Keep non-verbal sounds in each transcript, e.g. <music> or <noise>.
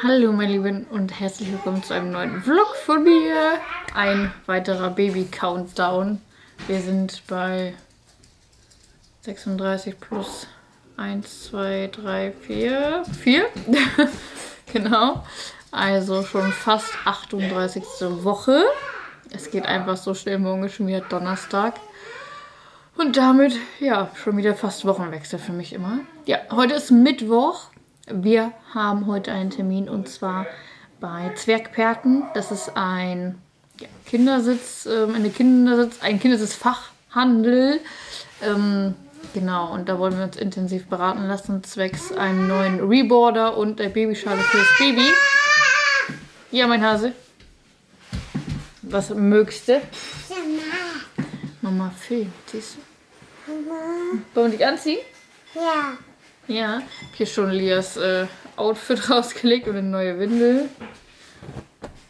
Hallo meine Lieben und herzlich willkommen zu einem neuen Vlog von mir. Ein weiterer Baby-Countdown. Wir sind bei 36 plus 1, 2, 3, 4, 4. genau. Also schon fast 38. Woche. Es geht einfach so schnell, morgen ist schon wieder Donnerstag. Und damit, ja, schon wieder fast Wochenwechsel für mich immer. Ja, heute ist Mittwoch. Wir haben heute einen Termin und zwar bei Zwergperten. Das ist ein ja, Kindersitz, ähm, eine Kindersitz, ein Kindersitzfachhandel. Ähm, genau, und da wollen wir uns intensiv beraten lassen, zwecks einem neuen Reboarder und der Babyschale fürs Baby. Ja, mein Hase. Was mögst du? Mama filmt, siehst du? Mama. Wollen wir dich anziehen? Ja. Ja. Hier schon Lias äh, Outfit <laughs> rausgelegt und eine neue Windel.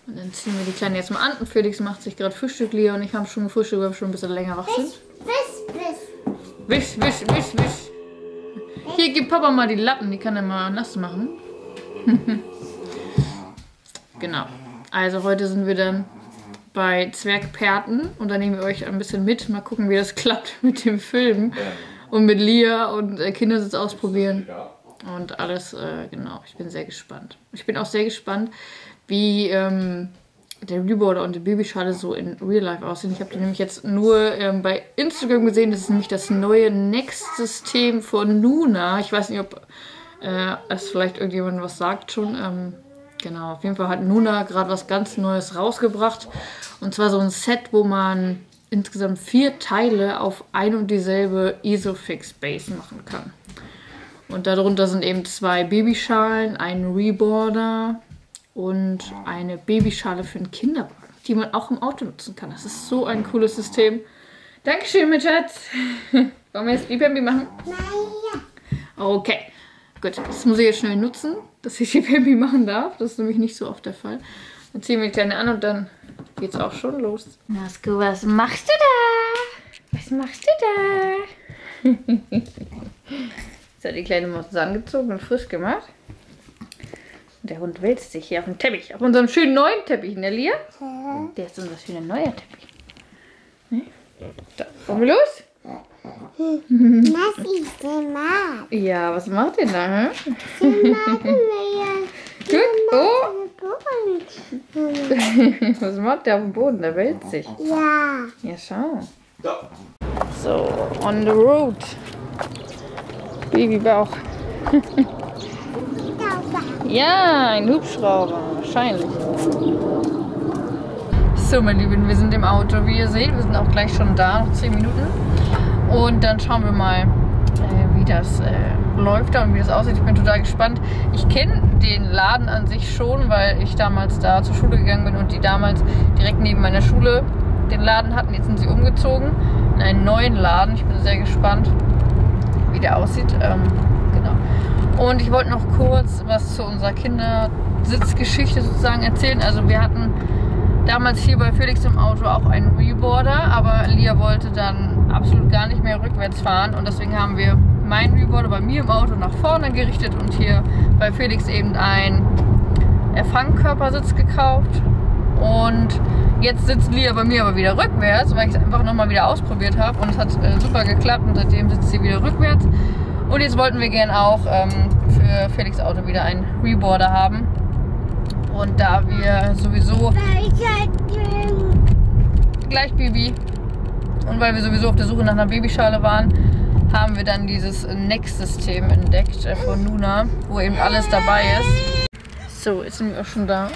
Und dann ziehen wir die Kleine jetzt mal an. Und Felix macht sich gerade Frühstück. Lia und ich haben schon gefrühstückt, weil wir schon ein bisschen länger wach sind. Wisch, wisch. Wisch, wisch, wisch, wisch. Hier, gib Papa mal die Lappen. Die kann er mal nass machen. <laughs> genau. Also heute sind wir dann bei Zwergperten und da nehmen wir euch ein bisschen mit. Mal gucken, wie das <laughs> klappt mit dem Film und mit Lia und äh, Kindersitz ausprobieren und alles. Äh, genau, ich bin sehr gespannt. Ich bin auch sehr gespannt, wie ähm, der Reboarder und die Babyschale so in Real Life aussehen. Ich habe die nämlich jetzt nur ähm, bei Instagram gesehen. Das ist nämlich das neue Next-System von Luna. Ich weiß nicht, ob äh, es vielleicht irgendjemand was sagt schon. Ähm, Genau, auf jeden Fall hat Nuna gerade was ganz Neues rausgebracht. Und zwar so ein Set, wo man insgesamt vier Teile auf ein und dieselbe Isofix Base machen kann. Und darunter sind eben zwei Babyschalen, ein Reboarder und eine Babyschale für einen Kinderwagen, die man auch im Auto nutzen kann. Das ist so ein cooles System. Dankeschön, mein Schatz. <laughs> Wollen wir jetzt Baby machen? Naja. Okay, gut. Das muss ich jetzt schnell nutzen, dass ich die Baby machen darf. Das ist nämlich nicht so oft der Fall. Dann ziehen wir die Kleine an und dann geht's auch schon los. Nasko, was machst du da? Was machst du da? <laughs> Jetzt hat die kleine Maus angezogen und frisch gemacht. Und der Hund wälzt sich hier auf dem Teppich. Auf unserem schönen neuen Teppich, ne, Lia? Der ist unser schöner neuer Teppich. Ne? So, wollen wir los? Was ist denn mal? Ja, was macht ihr da? Hm? Machen wir Gut. Oh, <laughs> was macht der auf dem Boden? Der wälzt sich. Ja. Ja, schau. So, on the road. Babybauch. Ja, ein Hubschrauber, wahrscheinlich. So, meine Lieben, wir sind im Auto, wie ihr seht. Wir sind auch gleich schon da, noch 10 Minuten. Und dann schauen wir mal, äh, wie das äh, läuft da und wie das aussieht. Ich bin total gespannt. Ich kenne den Laden an sich schon, weil ich damals da zur Schule gegangen bin und die damals direkt neben meiner Schule den Laden hatten. Jetzt sind sie umgezogen in einen neuen Laden. Ich bin sehr gespannt, wie der aussieht. Ähm, genau. Und ich wollte noch kurz was zu unserer Kindersitzgeschichte sozusagen erzählen. Also wir hatten damals hier bei Felix im Auto auch einen Reboarder, aber Lia wollte dann absolut gar nicht mehr rückwärts fahren und deswegen haben wir meinen Reboarder bei mir im Auto nach vorne gerichtet und hier bei Felix eben einen Fangkörpersitz gekauft. Und jetzt sitzt Lia bei mir aber wieder rückwärts, weil ich es einfach nochmal wieder ausprobiert habe und es hat äh, super geklappt und seitdem sitzt sie wieder rückwärts. Und jetzt wollten wir gern auch ähm, für Felix Auto wieder einen Reboarder haben. Und da wir sowieso gleich Baby und weil wir sowieso auf der Suche nach einer Babyschale waren, haben wir dann dieses Next-System entdeckt äh, von Luna, wo eben alles dabei ist. So, jetzt sind wir auch schon da.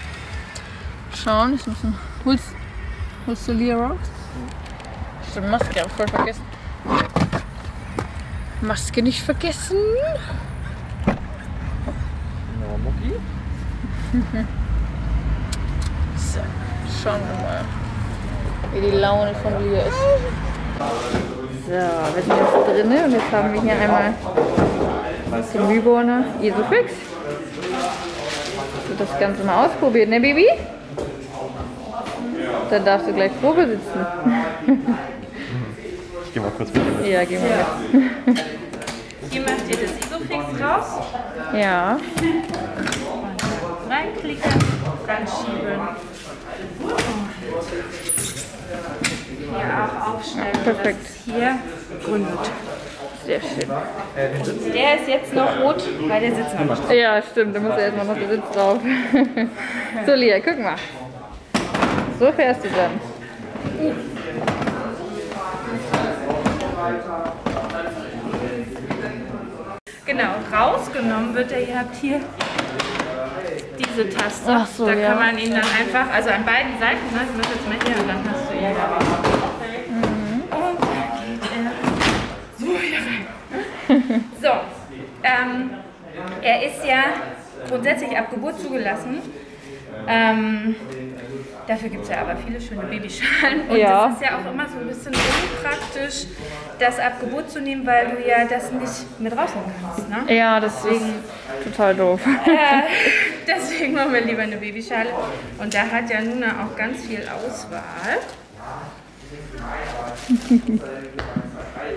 Schauen, ich muss noch, holst, holst du Lia raus? Stimmt, Maske, hab ich voll vergessen. Maske nicht vergessen. <laughs> So, schauen wir mal, wie die Laune von Lia ist. So, wir sind jetzt drin und jetzt haben wir hier einmal den Reborner Isofix. Wird das Ganze mal ausprobiert, ne Baby? Dann darfst du gleich Probe sitzen. Ich geh mal kurz mit. Ja, gehen wir mit. Hier macht ihr das Isofix raus. Ja. reinklicken, dann schieben. Auch aufstellen. perfekt. dass Hier grün wird. Sehr schön. Der ist jetzt noch rot, weil der sitzt noch nicht. Ja, stimmt, da muss ja erstmal noch der Sitz drauf. <laughs> so, Lia, guck mal. So fährst du dann. Genau, rausgenommen wird er, ihr habt hier diese Taste. Ach so, da ja. kann man ihn dann einfach, also an beiden Seiten, ne, du musst jetzt mal hier und dann hast du ihn da ähm, er ist ja grundsätzlich ab Geburt zugelassen. Ähm, dafür gibt es ja aber viele schöne Babyschalen. Und Ja. das ist ja auch immer so ein bisschen unpraktisch, das ab Geburt zu nehmen, weil du ja das nicht mit rausnehmen kannst. Ne? Ja, ist total doof. Äh, <laughs> deswegen machen wir lieber eine Babyschale. Und da hat ja Nuna auch ganz viel Auswahl. <laughs>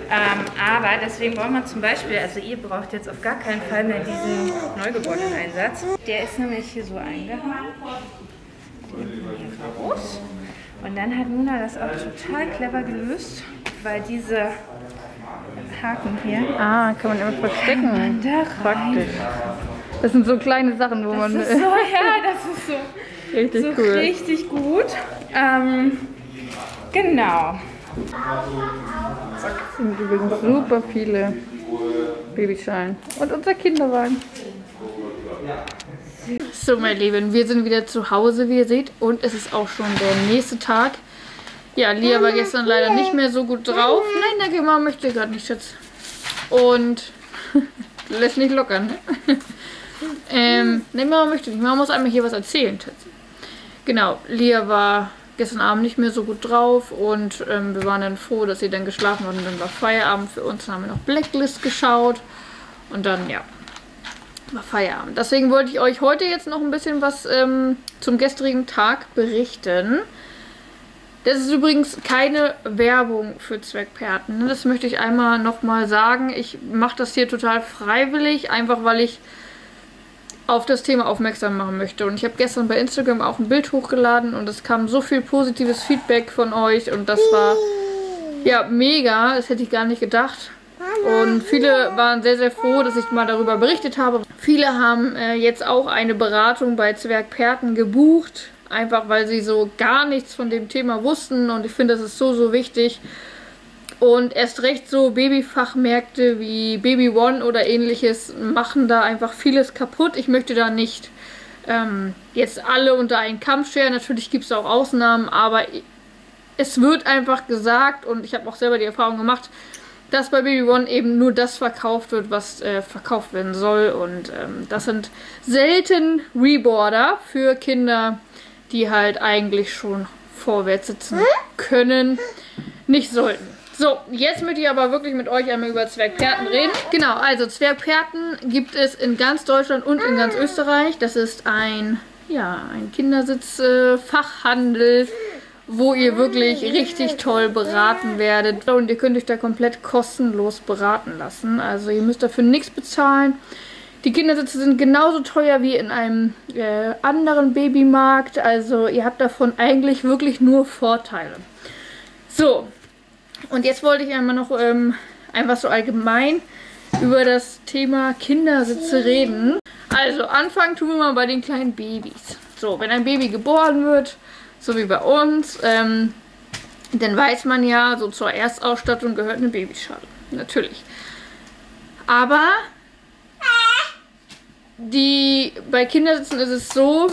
ähm, aber deswegen braucht man zum Beispiel, also ihr braucht jetzt auf gar keinen Fall mehr diesen Neugeborenen-Einsatz. Der ist nämlich hier so eingehangen. Und dann hat Nuna das auch total clever gelöst, weil diese Haken hier Ah, kann man immer verstecken. da Praktisch. Das sind so kleine Sachen, wo man Das ist <laughs> so, ja, das ist so. richtig so cool. richtig gut. Ähm, genau. Sind übrigens super viele Babyschalen. Und unser Kinderwagen. So, meine Lieben, wir sind wieder zu Hause, wie ihr seht. Und es ist auch schon der nächste Tag. Ja, Lia war gestern leider nicht mehr so gut drauf. Nein, danke, Mama möchte gerade nicht, Schatz. Und <laughs> lässt nicht lockern. Ne? ähm, nein, Mama möchte nicht. Mama muss einmal hier was erzählen, Schatz. Genau, Lia war gestern Abend nicht mehr so gut drauf und ähm, wir waren dann froh, dass sie dann geschlafen hat und dann war Feierabend für uns. Dann haben wir noch Blacklist geschaut und dann, ja, war Feierabend. Deswegen wollte ich euch heute jetzt noch ein bisschen was ähm, zum gestrigen Tag berichten. Das ist übrigens keine Werbung für Zweckperten. ne? Das möchte ich einmal nochmal sagen. Ich mache das hier total freiwillig, einfach weil ich auf das Thema aufmerksam machen möchte. Und ich habe gestern bei Instagram auch ein Bild hochgeladen und es kam so viel positives Feedback von euch und das war ja mega. Das hätte ich gar nicht gedacht. Und viele waren sehr, sehr froh, dass ich mal darüber berichtet habe. Viele haben äh, jetzt auch eine Beratung bei Zwergperten gebucht, einfach weil sie so gar nichts von dem Thema wussten. Und ich finde, das ist so, so wichtig. Und erst recht so Babyfachmärkte wie Baby One oder ähnliches machen da einfach vieles kaputt. Ich möchte da nicht ähm, jetzt alle unter einen Kampf scheren. Natürlich gibt es auch Ausnahmen, aber es wird einfach gesagt und ich habe auch selber die Erfahrung gemacht, dass bei Baby One eben nur das verkauft wird, was äh, verkauft werden soll. Und ähm, das sind selten Reboarder für Kinder, die halt eigentlich schon vorwärts sitzen können, nicht sollten. So, jetzt möchte ich aber wirklich mit euch einmal über Zwergperten reden. Genau, also Zwergperten gibt es in ganz Deutschland und in ganz Österreich. Das ist ein, ja, ein Kindersitz-Fachhandel, wo ihr wirklich richtig toll beraten werdet. Und ihr könnt euch da komplett kostenlos beraten lassen. Also ihr müsst dafür nichts bezahlen. Die Kindersitze sind genauso teuer wie in einem äh, anderen Babymarkt. Also ihr habt davon eigentlich wirklich nur Vorteile. So, und jetzt wollte ich einmal noch ähm, einfach so allgemein über das Thema Kindersitze reden. Also anfangen tun wir mal bei den kleinen Babys. So, wenn ein Baby geboren wird, so wie bei uns, ähm, dann weiß man ja, so zur Erstausstattung gehört eine Babyschale. Natürlich. Aber die bei Kindersitzen ist es so,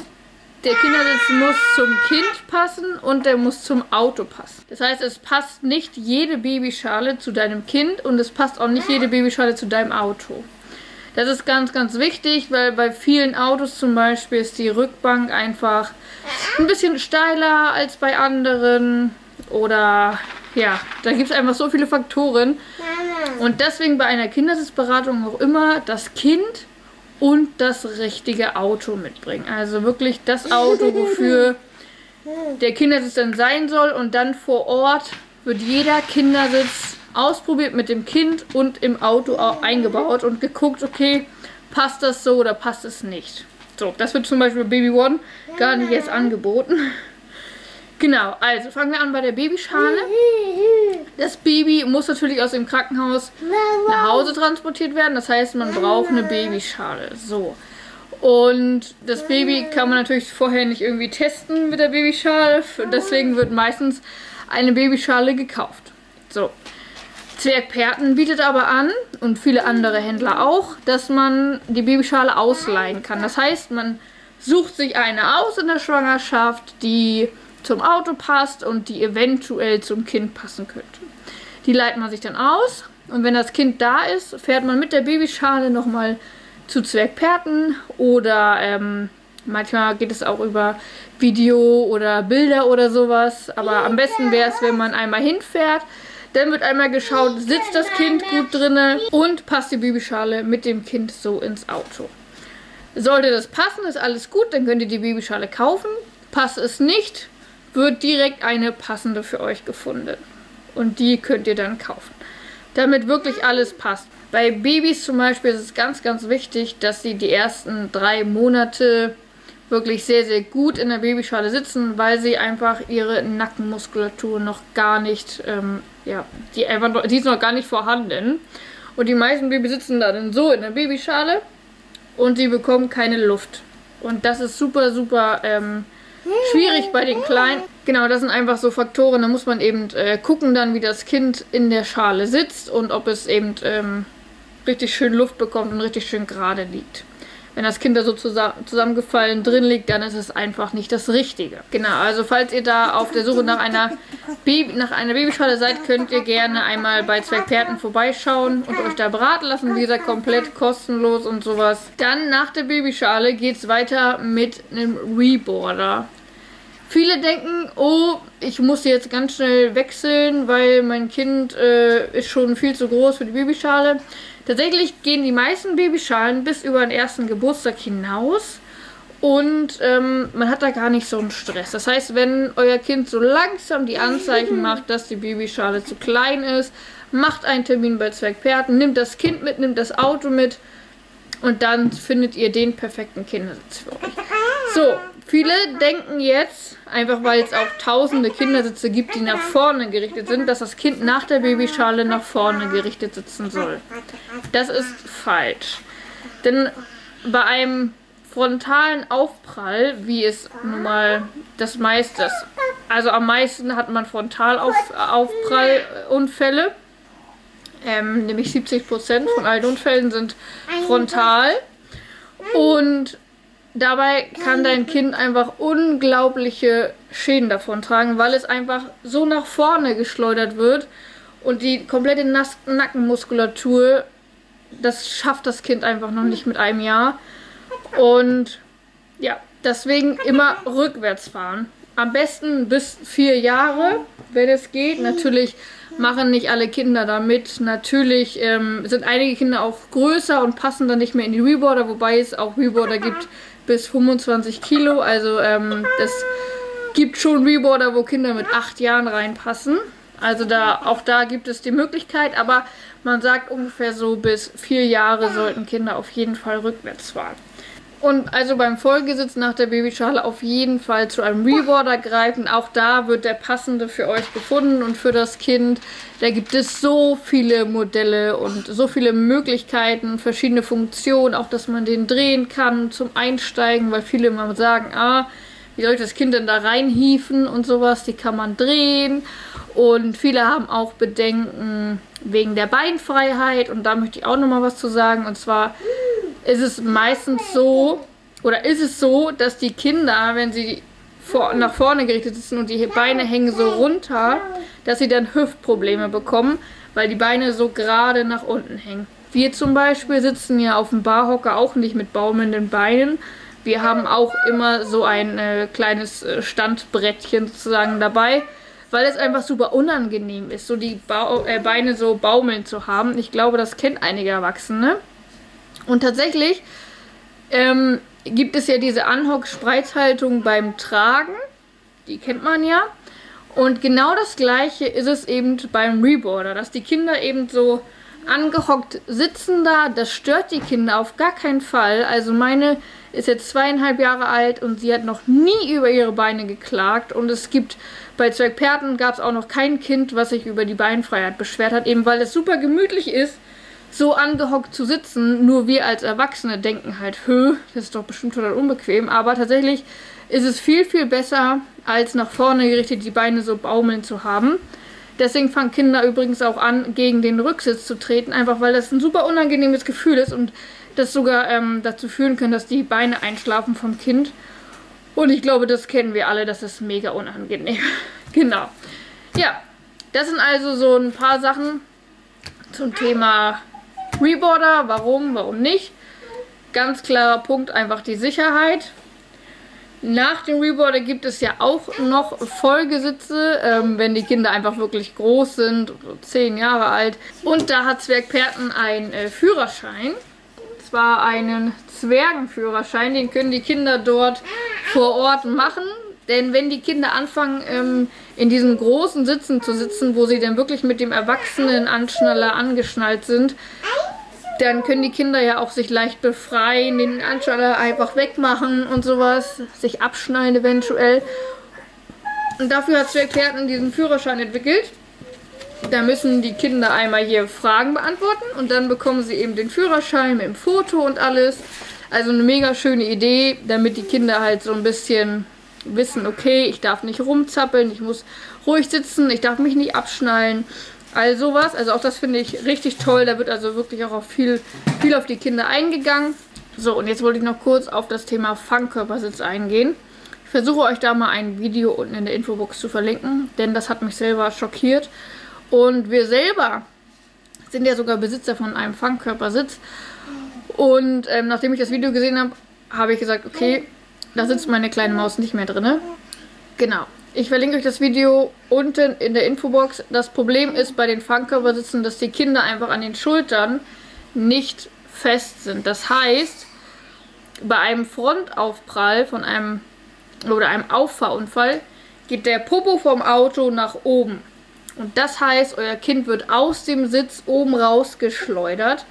der Kindersitz muss zum Kind passen und der muss zum Auto passen. Das heißt, es passt nicht jede Babyschale zu deinem Kind und es passt auch nicht jede Babyschale zu deinem Auto. Das ist ganz, ganz wichtig, weil bei vielen Autos zum Beispiel ist die Rückbank einfach ein bisschen steiler als bei anderen. Oder ja, da gibt es einfach so viele Faktoren. Und deswegen bei einer Kindersitzberatung auch immer das Kind und das richtige Auto mitbringen. Also wirklich das Auto, wofür der Kindersitz dann sein soll. Und dann vor Ort wird jeder Kindersitz ausprobiert mit dem Kind und im Auto auch eingebaut und geguckt, okay, passt das so oder passt es nicht. So, das wird zum Beispiel Baby One gar nicht erst angeboten. <laughs> Genau, also fangen wir an bei der Babyschale. Das Baby muss natürlich aus dem Krankenhaus nach Hause transportiert werden. Das heißt, man braucht eine Babyschale. So. Und das Baby kann man natürlich vorher nicht irgendwie testen mit der Babyschale. Deswegen wird meistens eine Babyschale gekauft. So. Zwergperten bietet aber an und viele andere Händler auch, dass man die Babyschale ausleihen kann. Das heißt, man sucht sich eine aus in der Schwangerschaft, die zum Auto passt und die eventuell zum Kind passen könnte. Die leiht man sich dann aus und wenn das Kind da ist, fährt man mit der Babyschale nochmal zu Zwergperten oder ähm, manchmal geht es auch über Video oder Bilder oder sowas. Aber am besten wäre es, wenn man einmal hinfährt. Dann wird einmal geschaut, sitzt das Kind gut drinne und passt die Babyschale mit dem Kind so ins Auto. Sollte das passen, ist alles gut, dann könnt ihr die Babyschale kaufen. Passt es nicht, wird direkt eine passende für euch gefunden. Und die könnt ihr dann kaufen. Damit wirklich alles passt. Bei Babys zum Beispiel ist es ganz, ganz wichtig, dass sie die ersten drei Monate wirklich sehr, sehr gut in der Babyschale sitzen, weil sie einfach ihre Nackenmuskulatur noch gar nicht, ähm, ja, die, einfach, die ist noch gar nicht vorhanden. Und die meisten Babys sitzen dann so in der Babyschale und sie bekommen keine Luft. Und das ist super, super ähm, schwierig bei den Kleinen. Genau, das sind einfach so Faktoren. Da muss man eben äh, gucken dann, wie das Kind in der Schale sitzt und ob es eben ähm, richtig schön Luft bekommt und richtig schön gerade liegt. Wenn das Kind da so zusammengefallen drin liegt, dann ist es einfach nicht das Richtige. Genau, also falls ihr da auf der Suche nach einer, Baby, nach einer Babyschale seid, könnt ihr gerne einmal bei Zwergperten vorbeischauen und euch da beraten lassen. Wie gesagt, komplett kostenlos und sowas. Dann nach der Babyschale geht es weiter mit einem Reboarder. Viele denken, oh, ich muss jetzt ganz schnell wechseln, weil mein Kind äh, ist schon viel zu groß für die Babyschale. Tatsächlich gehen die meisten Babyschalen bis über den ersten Geburtstag hinaus und ähm, man hat da gar nicht so einen Stress. Das heißt, wenn euer Kind so langsam die Anzeichen <laughs> macht, dass die Babyschale zu klein ist, macht einen Termin bei Zwergperten, nimmt das Kind mit, nimmt das Auto mit und dann findet ihr den perfekten Kindersitz für euch. So, viele denken jetzt, einfach weil es auch tausende Kindersitze gibt, die nach vorne gerichtet sind, dass das Kind nach der Babyschale nach vorne gerichtet sitzen soll. Das ist falsch. Denn bei einem frontalen Aufprall, wie es nun mal das meiste ist, also am meisten hat man Frontalaufprallunfälle, ähm, nämlich 70% von allen Unfällen sind frontal. Und dabei kann dein Kind einfach unglaubliche Schäden davon tragen, weil es einfach so nach vorne geschleudert wird und die komplette Nas Nackenmuskulatur, das schafft das Kind einfach noch nicht mit einem Jahr. Und ja, deswegen immer rückwärts fahren. Am besten bis vier Jahre, wenn es geht. Natürlich machen nicht alle Kinder damit. Natürlich ähm, sind einige Kinder auch größer und passen dann nicht mehr in die Reboarder, wobei es auch Reboarder gibt, bis 25 Kilo. Also ähm, das gibt schon Reboarder, wo Kinder mit 8 Jahren reinpassen. Also da auch da gibt es die Möglichkeit, aber man sagt ungefähr so bis 4 Jahre sollten Kinder auf jeden Fall rückwärts fahren. Und also beim Folgesitz nach der Babyschale auf jeden Fall zu einem Reboarder greifen. Auch da wird der passende für euch gefunden und für das Kind. Da gibt es so viele Modelle und so viele Möglichkeiten, verschiedene Funktionen, auch dass man den drehen kann zum Einsteigen, weil viele immer sagen, ah, wie soll ich das Kind denn da reinhieven und sowas, die kann man drehen. Und viele haben auch Bedenken wegen der Beinfreiheit und da möchte ich auch nochmal was zu sagen. Und zwar ist es meistens so, oder ist es so, dass die Kinder, wenn sie vor, nach vorne gerichtet sitzen und die Beine hängen so runter, dass sie dann Hüftprobleme bekommen, weil die Beine so gerade nach unten hängen. Wir zum Beispiel sitzen ja auf dem Barhocker auch nicht mit baumelnden Beinen. Wir haben auch immer so ein äh, kleines äh, Standbrettchen sozusagen dabei, weil es einfach super unangenehm ist, so die ba äh, Beine so baumeln zu haben. Ich glaube, das kennt einige Erwachsene. Und tatsächlich ähm, gibt es ja diese Anhock-Spreizhaltung beim Tragen. Die kennt man ja. Und genau das gleiche ist es eben beim Reboarder, dass die Kinder eben so angehockt sitzen da. Das stört die Kinder auf gar keinen Fall. Also meine ist jetzt zweieinhalb Jahre alt und sie hat noch nie über ihre Beine geklagt. Und es gibt bei Zwergperten gab es auch noch kein Kind, was sich über die Beinfreiheit beschwert hat, eben weil es super gemütlich ist, so angehockt zu sitzen. Nur wir als Erwachsene denken halt, hö, das ist doch bestimmt total unbequem. Aber tatsächlich ist es viel, viel besser, als nach vorne gerichtet die Beine so baumeln zu haben. Deswegen fangen Kinder übrigens auch an, gegen den Rücksitz zu treten, einfach weil das ein super unangenehmes Gefühl ist und das sogar ähm, dazu führen kann, dass die Beine einschlafen vom Kind. Und ich glaube, das kennen wir alle, das ist mega unangenehm. <laughs> genau. Ja, das sind also so ein paar Sachen zum Thema Reboarder. Warum, warum nicht? Ganz klarer Punkt, einfach die Sicherheit. Nach dem Reboarder gibt es ja auch noch Folgesitze, ähm, wenn die Kinder einfach wirklich groß sind, so 10 Jahre alt. Und da hat Zwergperten einen äh, Führerschein. Zwar einen Zwergenführerschein. Den können die Kinder dort vor Ort machen. Denn wenn die Kinder anfangen, ähm, in diesen großen Sitzen zu sitzen, wo sie dann wirklich mit dem erwachsenen Anschnaller angeschnallt sind, dann können die Kinder ja auch sich leicht befreien, den Anschnaller einfach wegmachen und sowas, sich abschneiden eventuell. Und dafür hat Zwergperten diesen Führerschein entwickelt. Da müssen die Kinder einmal hier Fragen beantworten und dann bekommen sie eben den Führerschein mit dem Foto und alles. Also eine mega schöne Idee, damit die Kinder halt so ein bisschen wissen, okay, ich darf nicht rumzappeln, ich muss ruhig sitzen, ich darf mich nicht abschnallen. All sowas. Also auch das finde ich richtig toll. Da wird also wirklich auch auf viel, viel auf die Kinder eingegangen. So, und jetzt wollte ich noch kurz auf das Thema Fangkörpersitz eingehen. Ich versuche euch da mal ein Video unten in der Infobox zu verlinken, denn das hat mich selber schockiert. Und wir selber sind ja sogar Besitzer von einem Fangkörpersitz. Und ähm, nachdem ich das Video gesehen habe, habe ich gesagt, okay, da sitzt meine kleine Maus nicht mehr drin. Genau. Ich verlinke euch das Video unten in der Infobox. Das Problem ist bei den Fangkörpersitzen, dass die Kinder einfach an den Schultern nicht fest sind. Das heißt, bei einem Frontaufprall von einem oder einem Auffahrunfall geht der Popo vom Auto nach oben. Und das heißt, euer Kind wird aus dem Sitz oben rausgeschleudert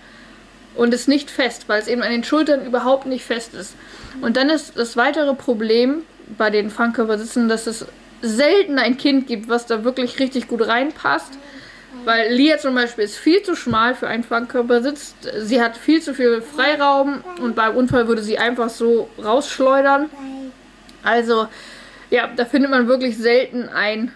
und ist nicht fest, weil es eben an den Schultern überhaupt nicht fest ist. Und dann ist das weitere Problem bei den Fangkörpersitzen, dass es selten ein Kind gibt, was da wirklich richtig gut reinpasst. Weil Lia zum Beispiel ist viel zu schmal für einen Fangkörpersitz. Sie hat viel zu viel Freiraum und beim Unfall würde sie einfach so rausschleudern. Also, ja, da findet man wirklich selten ein,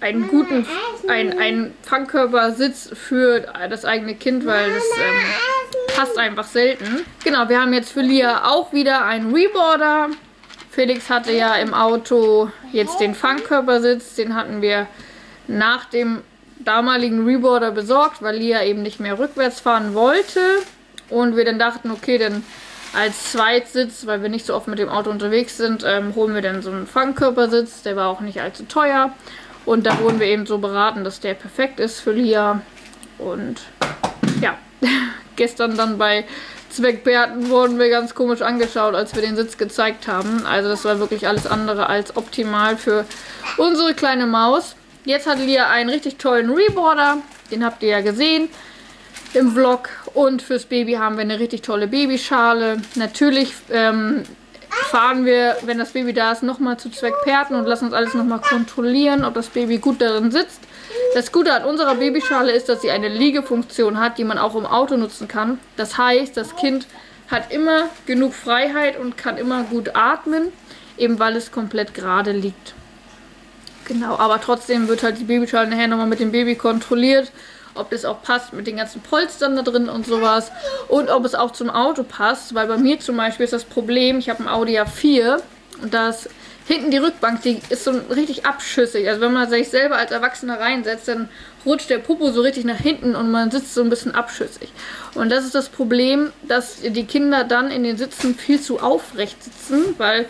einen guten ein, ein Fangkörpersitz für das eigene Kind, weil das ähm, passt einfach selten. Genau, wir haben jetzt für Lia auch wieder einen Reboarder. Felix hatte ja im Auto jetzt den Fangkörpersitz. Den hatten wir nach dem damaligen Reboarder besorgt, weil Lia eben nicht mehr rückwärts fahren wollte. Und wir dann dachten, okay, dann als Zweitsitz, weil wir nicht so oft mit dem Auto unterwegs sind, ähm, holen wir dann so einen Fangkörpersitz. Der war auch nicht allzu teuer. Und da wurden wir eben so beraten, dass der perfekt ist für Lia. Und ja, <laughs> gestern dann bei Zweckbärten wurden wir ganz komisch angeschaut, als wir den Sitz gezeigt haben. Also das war wirklich alles andere als optimal für unsere kleine Maus. Jetzt hat Lia einen richtig tollen Reboarder. Den habt ihr ja gesehen im Vlog. Und fürs Baby haben wir eine richtig tolle Babyschale. Natürlich ähm, fahren wir, wenn das Baby da ist, nochmal zu Zweckperten und lassen uns alles nochmal kontrollieren, ob das Baby gut darin sitzt. Das Gute an unserer Babyschale ist, dass sie eine Liegefunktion hat, die man auch im Auto nutzen kann. Das heißt, das Kind hat immer genug Freiheit und kann immer gut atmen, eben weil es komplett gerade liegt. Genau, aber trotzdem wird halt die Babyschale nachher nochmal mit dem Baby kontrolliert, ob das auch passt mit den ganzen Polstern da drin und sowas und ob es auch zum Auto passt, weil bei mir zum Beispiel ist das Problem, ich habe ein Audi A4 und das hinten die Rückbank, die ist so richtig abschüssig. Also wenn man sich selber als Erwachsener reinsetzt, dann rutscht der Popo so richtig nach hinten und man sitzt so ein bisschen abschüssig. Und das ist das Problem, dass die Kinder dann in den Sitzen viel zu aufrecht sitzen, weil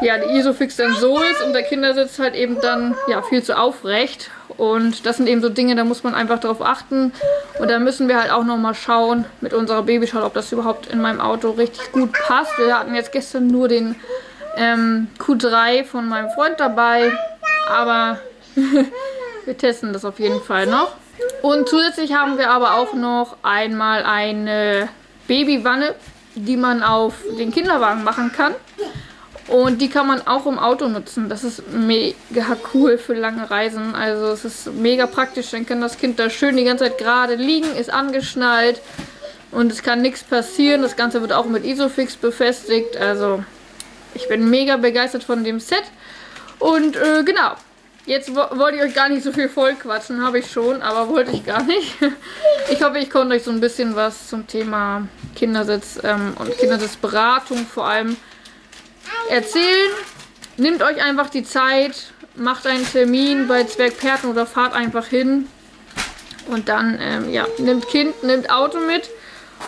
ja die Isofix dann so ist und der Kindersitz halt eben dann ja viel zu aufrecht. Und das sind eben so Dinge, da muss man einfach drauf achten. Und da müssen wir halt auch nochmal schauen mit unserer Babyschale, ob das überhaupt in meinem Auto richtig gut passt. Wir hatten jetzt gestern nur den ähm, Q3 von meinem Freund dabei. Aber <laughs> wir testen das auf jeden Fall noch. Und zusätzlich haben wir aber auch noch einmal eine Babywanne. die man auf den Kinderwagen machen kann. Und die kann man auch im Auto nutzen. Das ist mega cool für lange Reisen. Also es ist mega praktisch. Dann kann das Kind da schön die ganze Zeit gerade liegen, ist angeschnallt und es kann nichts passieren. Das Ganze wird auch mit Isofix befestigt. Also ich bin mega begeistert von dem Set. Und äh, genau, jetzt wo wollte ich euch gar nicht so viel voll quatschen, habe ich schon, aber wollte ich gar nicht. <laughs> Ich hoffe, ich konnte euch so ein bisschen was zum Thema Kindersitz ähm, und Kindersitzberatung vor allem erzählen. Nehmt euch einfach die Zeit, macht einen Termin bei Zwergperten oder fahrt einfach hin. Und dann, ähm, ja, nimmt Kind, nimmt Auto mit.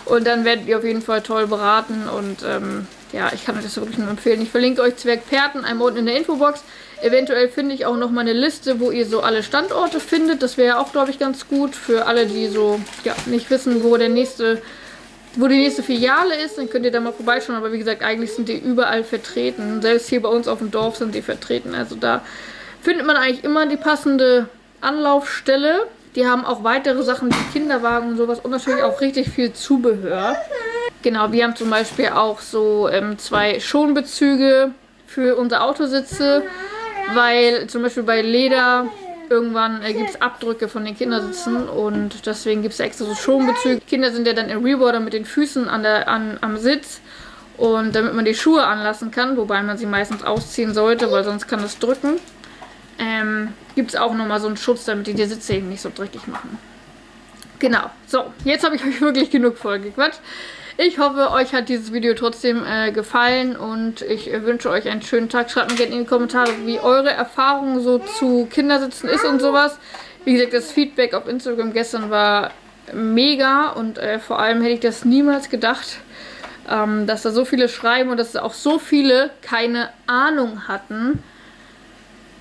Und dann werdet ihr auf jeden Fall toll beraten. Und ähm, ja, ich kann euch das wirklich nur empfehlen. Ich verlinke euch Zwergperten einmal unten in der Infobox. Eventuell finde ich auch noch mal eine Liste, wo ihr so alle Standorte findet. Das wäre auch, glaube ich, ganz gut für alle, die so ja, nicht wissen, wo der nächste wo die nächste Filiale ist, dann könnt ihr da mal vorbeischauen. Aber wie gesagt, eigentlich sind die überall vertreten. Selbst hier bei uns auf dem Dorf sind die vertreten. Also da findet man eigentlich immer die passende Anlaufstelle. Die haben auch weitere Sachen wie Kinderwagen und sowas und natürlich auch richtig viel Zubehör. Genau, wir haben zum Beispiel auch so ähm, zwei Schonbezüge für unsere Autositze, weil zum Beispiel bei Leder irgendwann äh, gibt es Abdrücke von den Kindersitzen und deswegen gibt es extra so Schonbezüge. Kinder sind ja dann im Reboarder mit den Füßen an der, an, am Sitz und damit man die Schuhe anlassen kann, wobei man sie meistens ausziehen sollte, weil sonst kann das drücken, ähm, gibt es auch nochmal so einen Schutz, damit die die Sitze eben nicht so dreckig machen. Genau, so, jetzt habe ich euch wirklich genug vollgequatscht. Ich hoffe, euch hat dieses Video trotzdem äh, gefallen und ich äh, wünsche euch einen schönen Tag. Schreibt mir gerne in die Kommentare, wie eure Erfahrung so zu Kindersitzen ist und sowas. Wie gesagt, das Feedback auf Instagram gestern war mega und äh, vor allem hätte ich das niemals gedacht, ähm, dass da so viele schreiben und dass auch so viele keine Ahnung hatten.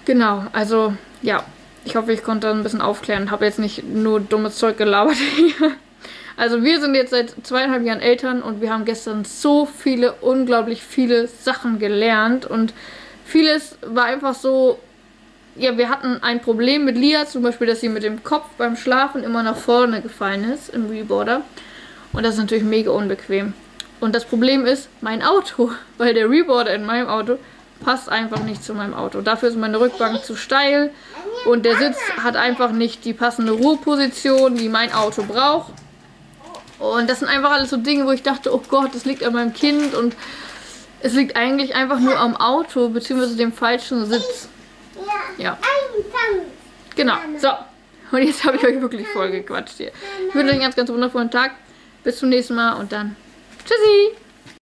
Genau, also ja, ich hoffe, ich konnte ein bisschen aufklären. Habe jetzt nicht nur dummes Zeug gelabert hier. Also wir sind jetzt seit zweieinhalb Jahren Eltern und wir haben gestern so viele, unglaublich viele Sachen gelernt und vieles war einfach so, ja, wir hatten ein Problem mit Lia, zum Beispiel, dass sie mit dem Kopf beim Schlafen immer nach vorne gefallen ist im Reboarder und das ist natürlich mega unbequem. Und das Problem ist mein Auto, <laughs> weil der Reboarder in meinem Auto passt einfach nicht zu meinem Auto. Dafür ist meine Rückbank zu steil und der Sitz hat einfach nicht die passende Ruheposition, die mein Auto braucht. Und das sind einfach alles so Dinge, wo ich dachte, oh Gott, das liegt an meinem Kind und es liegt eigentlich einfach nur am Auto, beziehungsweise dem falschen Sitz. Ja. Genau, so. Und jetzt habe ich euch wirklich voll gequatscht hier. Ich wünsche euch einen ganz, ganz wundervollen Tag. Bis zum nächsten Mal und dann tschüssi!